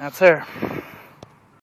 That's her.